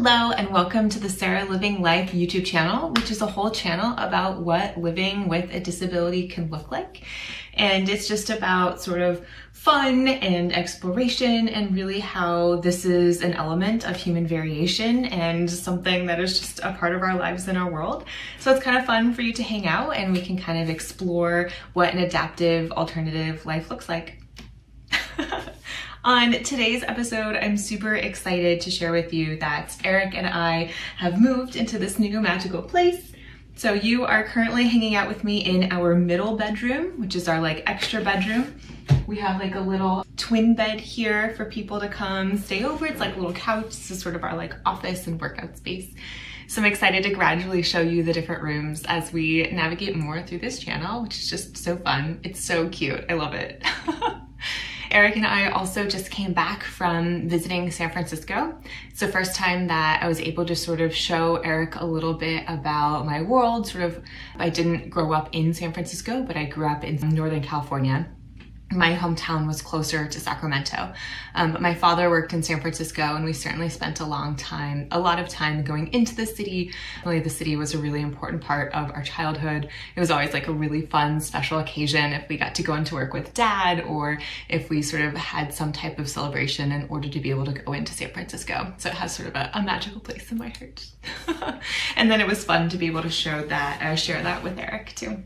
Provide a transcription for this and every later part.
Hello and welcome to the Sarah Living Life YouTube channel, which is a whole channel about what living with a disability can look like. And it's just about sort of fun and exploration and really how this is an element of human variation and something that is just a part of our lives and our world. So it's kind of fun for you to hang out and we can kind of explore what an adaptive alternative life looks like. On today's episode, I'm super excited to share with you that Erik and I have moved into this new magical place. So you are currently hanging out with me in our middle bedroom, which is our like extra bedroom. We have like a little twin bed here for people to come stay over. It's like a little couch. This is sort of our like office and workout space. So I'm excited to gradually show you the different rooms as we navigate more through this channel, which is just so fun. It's so cute. I love it. Erik and I also just came back from visiting San Francisco. It's the first time that I was able to sort of show Erik a little bit about my world. Sort of, I didn't grow up in San Francisco, but I grew up in Northern California my hometown was closer to Sacramento. Um, but my father worked in San Francisco and we certainly spent a long time, a lot of time going into the city. Really, the city was a really important part of our childhood. It was always like a really fun, special occasion if we got to go into work with dad or if we sort of had some type of celebration in order to be able to go into San Francisco. So it has sort of a, a magical place in my heart. and then it was fun to be able to show that, uh, share that with Erik too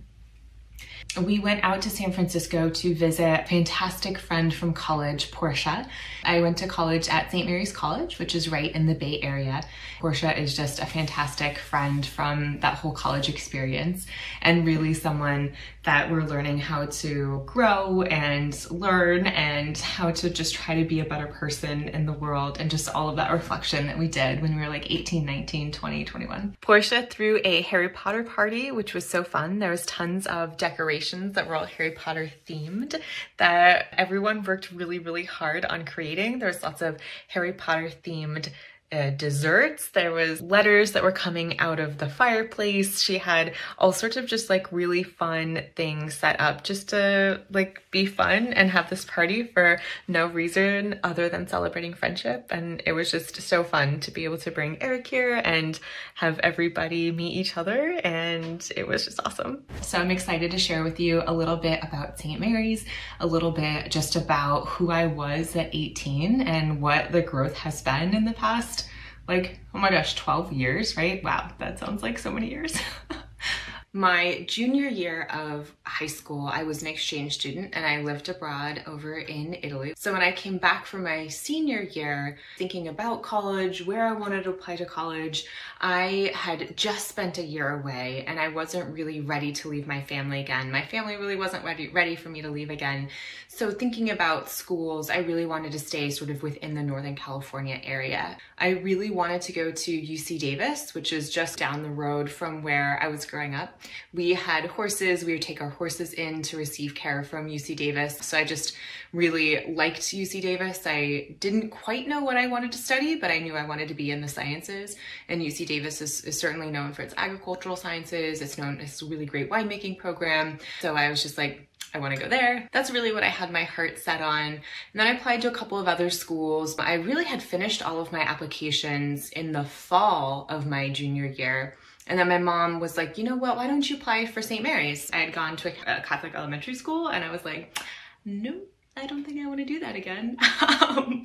we went out to San Francisco to visit a fantastic friend from college, Portia. I went to college at St. Mary's College, which is right in the Bay Area. Portia is just a fantastic friend from that whole college experience and really someone that we're learning how to grow and learn and how to just try to be a better person in the world and just all of that reflection that we did when we were like 18, 19, 20, 21. Portia threw a Harry Potter party, which was so fun. There was tons of decorations that were all Harry Potter themed that everyone worked really, really hard on creating. There was lots of Harry Potter themed uh, desserts. There was letters that were coming out of the fireplace. She had all sorts of just like really fun things set up just to like be fun and have this party for no reason other than celebrating friendship. And it was just so fun to be able to bring Erik here and have everybody meet each other. And it was just awesome. So I'm excited to share with you a little bit about St. Mary's, a little bit just about who I was at 18 and what the growth has been in the past like, oh my gosh, 12 years, right? Wow, that sounds like so many years. My junior year of high school, I was an exchange student and I lived abroad over in Italy. So when I came back for my senior year, thinking about college, where I wanted to apply to college, I had just spent a year away and I wasn't really ready to leave my family again. My family really wasn't ready, ready for me to leave again. So thinking about schools, I really wanted to stay sort of within the Northern California area. I really wanted to go to UC Davis, which is just down the road from where I was growing up. We had horses, we would take our horses in to receive care from UC Davis. So I just really liked UC Davis. I didn't quite know what I wanted to study, but I knew I wanted to be in the sciences. And UC Davis is, is certainly known for its agricultural sciences. It's known as a really great winemaking program. So I was just like, I want to go there. That's really what I had my heart set on. And then I applied to a couple of other schools, but I really had finished all of my applications in the fall of my junior year. And then my mom was like, you know what, why don't you apply for St. Mary's? I had gone to a Catholic elementary school and I was like, no, I don't think I want to do that again. um,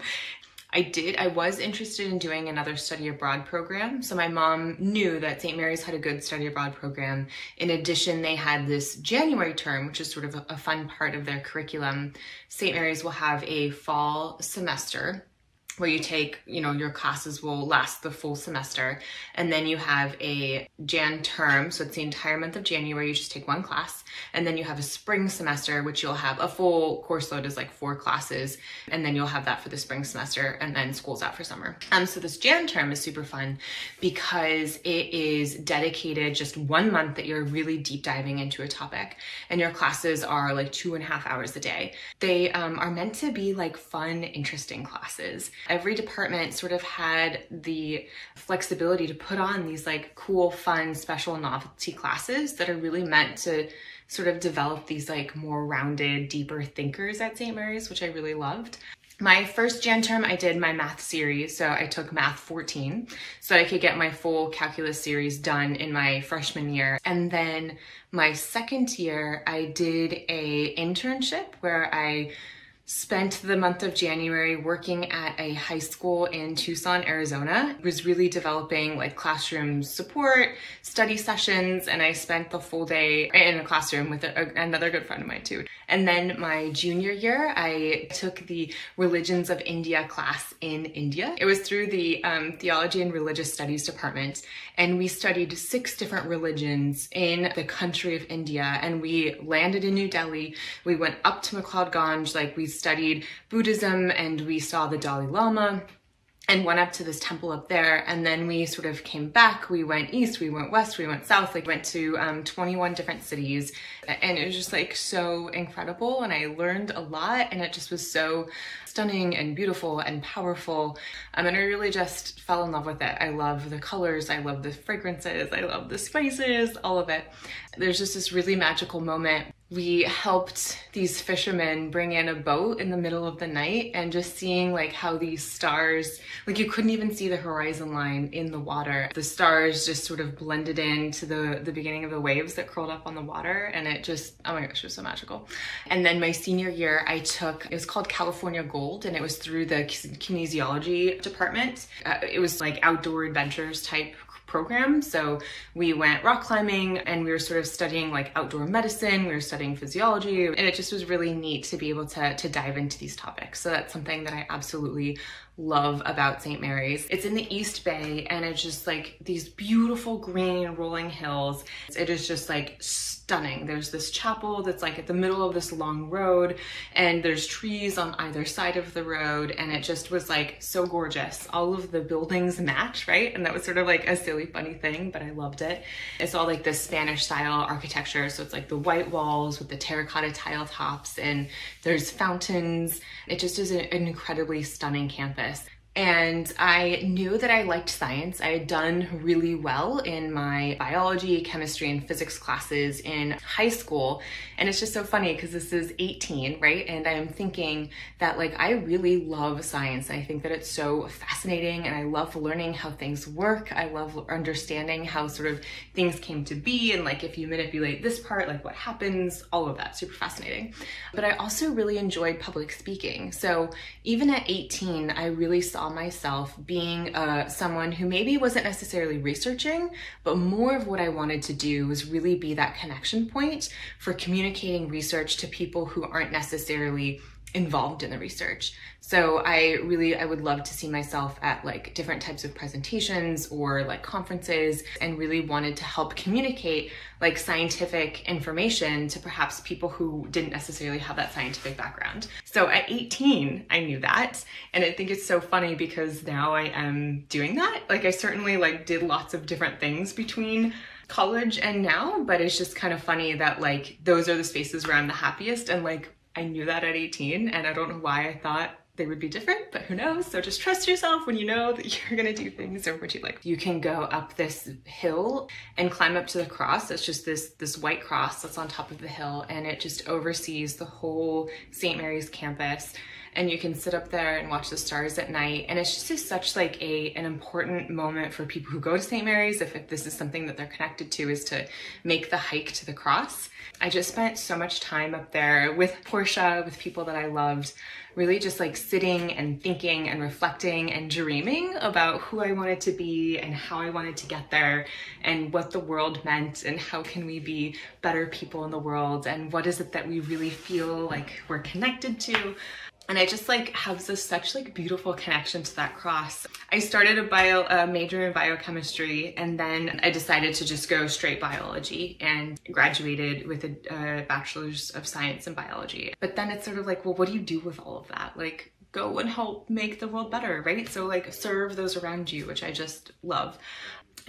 I did, I was interested in doing another study abroad program. So my mom knew that St. Mary's had a good study abroad program. In addition, they had this January term, which is sort of a, a fun part of their curriculum. St. Mary's will have a fall semester where you take, you know, your classes will last the full semester. And then you have a Jan term, so it's the entire month of January, you just take one class. And then you have a spring semester, which you'll have a full course load is like four classes. And then you'll have that for the spring semester, and then school's out for summer. Um, so this Jan term is super fun because it is dedicated just one month that you're really deep diving into a topic. And your classes are like two and a half hours a day. They um, are meant to be like fun, interesting classes every department sort of had the flexibility to put on these like cool, fun, special novelty classes that are really meant to sort of develop these like more rounded, deeper thinkers at St. Mary's, which I really loved. my first Jan term, I did my math series. So I took math 14 so I could get my full calculus series done in my freshman year. And then my second year, I did a internship where I spent the month of January working at a high school in Tucson, Arizona. Was really developing like classroom support, study sessions, and I spent the full day in a classroom with a, another good friend of mine too. And then my junior year, I took the Religions of India class in India. It was through the um, Theology and Religious Studies department, and we studied six different religions in the country of India. And we landed in New Delhi. We went up to McLeod Ganj, like we studied Buddhism and we saw the Dalai Lama and went up to this temple up there and then we sort of came back. We went east we went west we went south like went to um, 21 different cities. And it was just like so incredible and i learned a lot and it just was so stunning and beautiful and powerful. Um, and i really just fell in love with it. I love the colors i love the fragrances i love the spices all of it. There's just this really magical moment we helped these fishermen bring in a boat in the middle of the night and just seeing like how these stars like you couldn't even see the horizon line in the water. The stars just sort of blended into the the beginning of the waves that curled up on the water and it just oh my gosh it was so magical. And then my senior year i took it was called california gold and it was through the kinesiology department. Uh, it was like outdoor adventures type program. So we went rock climbing and we were sort of studying like outdoor medicine, we were studying physiology, and it just was really neat to be able to, to dive into these topics. So that's something that I absolutely love about St. Mary's. It's in the East Bay and it's just like these beautiful green rolling hills. It is just like stunning. There's this chapel that's like at the middle of this long road and there's trees on either side of the road and it just was like so gorgeous. All of the buildings match, right? And that was sort of like a silly funny thing, but I loved it. It's all like this Spanish style architecture. So it's like the white walls with the terracotta tile tops and there's fountains. It just is an incredibly stunning campus this and I knew that I liked science. I had done really well in my biology, chemistry, and physics classes in high school. And it's just so funny because this is 18, right? And I am thinking that like I really love science. I think that it's so fascinating and I love learning how things work. I love understanding how sort of things came to be and like if you manipulate this part, like what happens, all of that, super fascinating. But I also really enjoyed public speaking. So even at 18, I really saw myself being uh, someone who maybe wasn't necessarily researching, but more of what I wanted to do was really be that connection point for communicating research to people who aren't necessarily involved in the research. So I really, I would love to see myself at like different types of presentations or like conferences and really wanted to help communicate like scientific information to perhaps people who didn't necessarily have that scientific background. So at 18, I knew that. And I think it's so funny because now I am doing that. Like I certainly like did lots of different things between college and now, but it's just kind of funny that like those are the spaces where I'm the happiest and like I knew that at 18 and I don't know why I thought they would be different, but who knows? So just trust yourself when you know that you're gonna do things or what you like. You can go up this hill and climb up to the cross. It's just this, this white cross that's on top of the hill and it just oversees the whole St. Mary's campus and you can sit up there and watch the stars at night. And it's just such like a an important moment for people who go to St. Mary's, if, if this is something that they're connected to, is to make the hike to the cross. I just spent so much time up there with Portia, with people that I loved, really just like sitting and thinking and reflecting and dreaming about who I wanted to be and how I wanted to get there and what the world meant and how can we be better people in the world and what is it that we really feel like we're connected to and I just like have this such like beautiful connection to that cross. I started a bio a major in biochemistry and then I decided to just go straight biology and graduated with a, a bachelor's of science in biology. But then it's sort of like, well, what do you do with all of that? Like go and help make the world better, right? So like serve those around you, which I just love.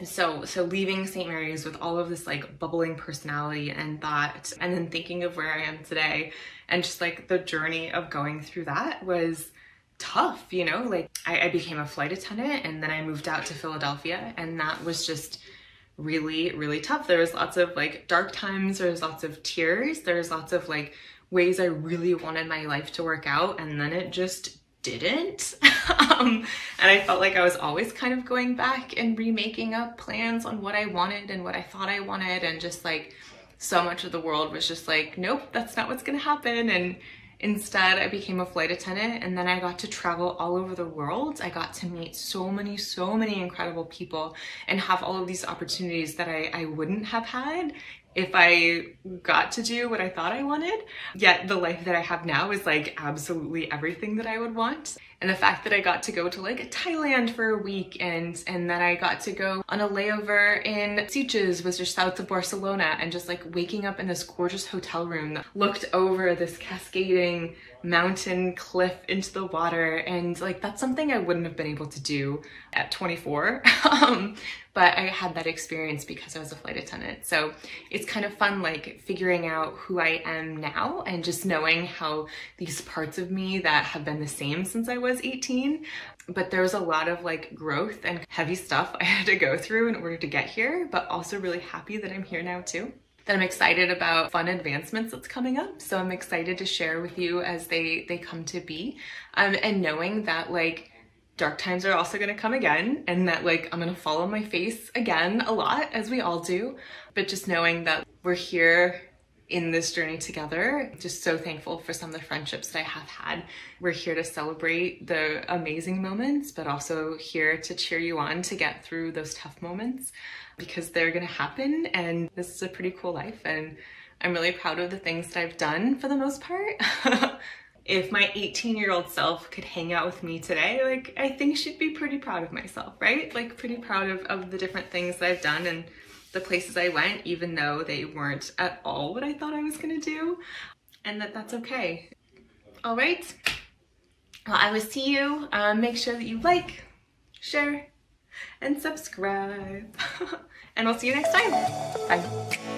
So, so leaving St. Mary's with all of this like bubbling personality and thought, and then thinking of where I am today and just like the journey of going through that was tough, you know, like I, I became a flight attendant and then I moved out to Philadelphia and that was just really, really tough. There was lots of like dark times, there was lots of tears, there was lots of like ways I really wanted my life to work out and then it just didn't. um, and I felt like I was always kind of going back and remaking up plans on what I wanted and what I thought I wanted. And just like so much of the world was just like, nope, that's not what's gonna happen. And instead, I became a flight attendant and then I got to travel all over the world. I got to meet so many, so many incredible people and have all of these opportunities that I, I wouldn't have had if I got to do what I thought I wanted. Yet the life that I have now is like absolutely everything that I would want. And the fact that I got to go to like Thailand for a week and and that I got to go on a layover in Sitges, was just south of Barcelona, and just like waking up in this gorgeous hotel room that looked over this cascading mountain cliff into the water. And like that's something I wouldn't have been able to do at 24. um, but I had that experience because I was a flight attendant. So it's kind of fun like figuring out who I am now and just knowing how these parts of me that have been the same since I was 18 but there was a lot of like growth and heavy stuff I had to go through in order to get here, but also really happy that I'm here now too that I'm excited about fun advancements that's coming up. So I'm excited to share with you as they, they come to be. Um, and knowing that like dark times are also gonna come again and that like I'm gonna fall on my face again a lot as we all do, but just knowing that we're here in this journey together. Just so thankful for some of the friendships that I have had. We're here to celebrate the amazing moments, but also here to cheer you on to get through those tough moments because they're gonna happen and this is a pretty cool life and I'm really proud of the things that I've done for the most part. if my 18 year old self could hang out with me today, like I think she'd be pretty proud of myself, right? Like pretty proud of, of the different things that I've done and the places I went, even though they weren't at all what I thought I was gonna do, and that that's okay. All right, well, I will see you. Um, make sure that you like, share, and subscribe. and we'll see you next time. Bye.